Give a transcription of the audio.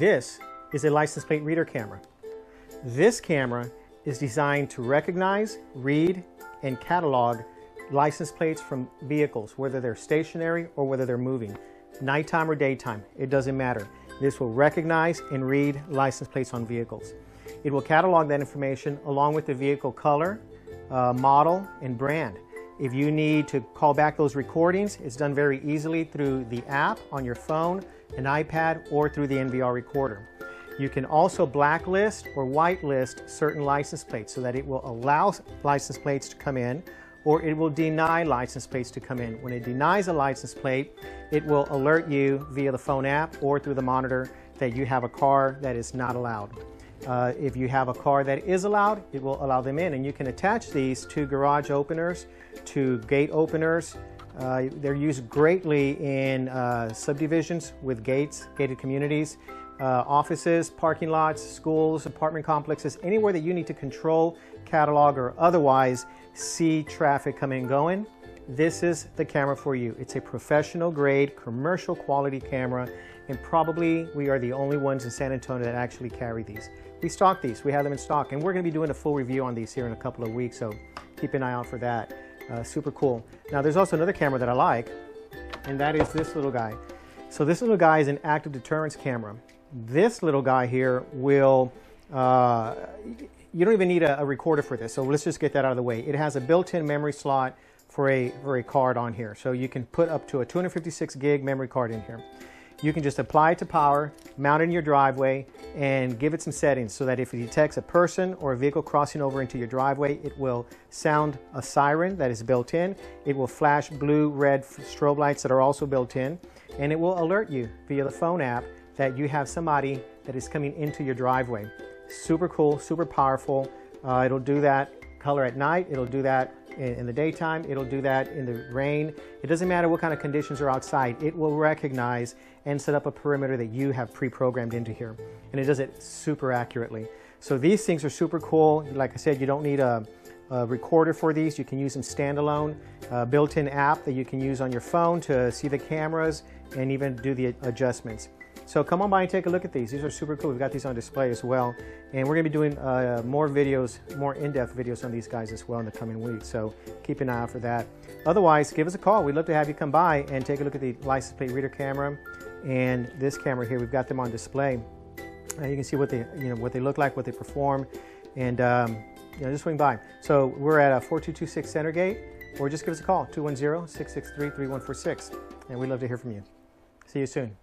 This is a license plate reader camera. This camera is designed to recognize, read, and catalog license plates from vehicles, whether they're stationary or whether they're moving. Nighttime or daytime, it doesn't matter. This will recognize and read license plates on vehicles. It will catalog that information along with the vehicle color, uh, model, and brand. If you need to call back those recordings, it's done very easily through the app on your phone, an iPad, or through the NVR recorder. You can also blacklist or whitelist certain license plates so that it will allow license plates to come in or it will deny license plates to come in. When it denies a license plate, it will alert you via the phone app or through the monitor that you have a car that is not allowed. Uh, if you have a car that is allowed, it will allow them in. And you can attach these to garage openers, to gate openers. Uh, they're used greatly in uh, subdivisions with gates, gated communities, uh, offices, parking lots, schools, apartment complexes, anywhere that you need to control, catalog, or otherwise see traffic coming and going. This is the camera for you. It's a professional grade, commercial quality camera, and probably we are the only ones in San Antonio that actually carry these. We stock these, we have them in stock, and we're gonna be doing a full review on these here in a couple of weeks, so keep an eye out for that. Uh, super cool. Now there's also another camera that I like, and that is this little guy. So this little guy is an active deterrence camera. This little guy here will, uh, you don't even need a, a recorder for this, so let's just get that out of the way. It has a built-in memory slot for a, for a card on here. So you can put up to a 256 gig memory card in here. You can just apply it to power, mount it in your driveway, and give it some settings so that if it detects a person or a vehicle crossing over into your driveway, it will sound a siren that is built in. It will flash blue, red strobe lights that are also built in, and it will alert you via the phone app that you have somebody that is coming into your driveway. Super cool, super powerful. Uh, it'll do that color at night. It'll do that in, the daytime. It'll do that in the rain. It doesn't matter what kind of conditions are outside. It will recognize and set up a perimeter that you have pre-programmed into here. And it does it super accurately. So these things are super cool. Like I said, you don't need a, a recorder for these. You can use them standalone. built-in app that you can use on your phone to see the cameras and even do the adjustments. So come on by and take a look at these. These are super cool. We've got these on display as well. And we're gonna be doing uh, more videos, more in-depth videos on these guys as well in the coming weeks. So keep an eye out for that. Otherwise, give us a call. We'd love to have you come by and take a look at the license plate reader camera and this camera here. We've got them on display. Uh, you can see what they, you know, what they look like, what they perform, and um, you know, just swing by. So we're at a 4226 Center Gate, or just give us a call, 210-663-3146, and we'd love to hear from you. See you soon.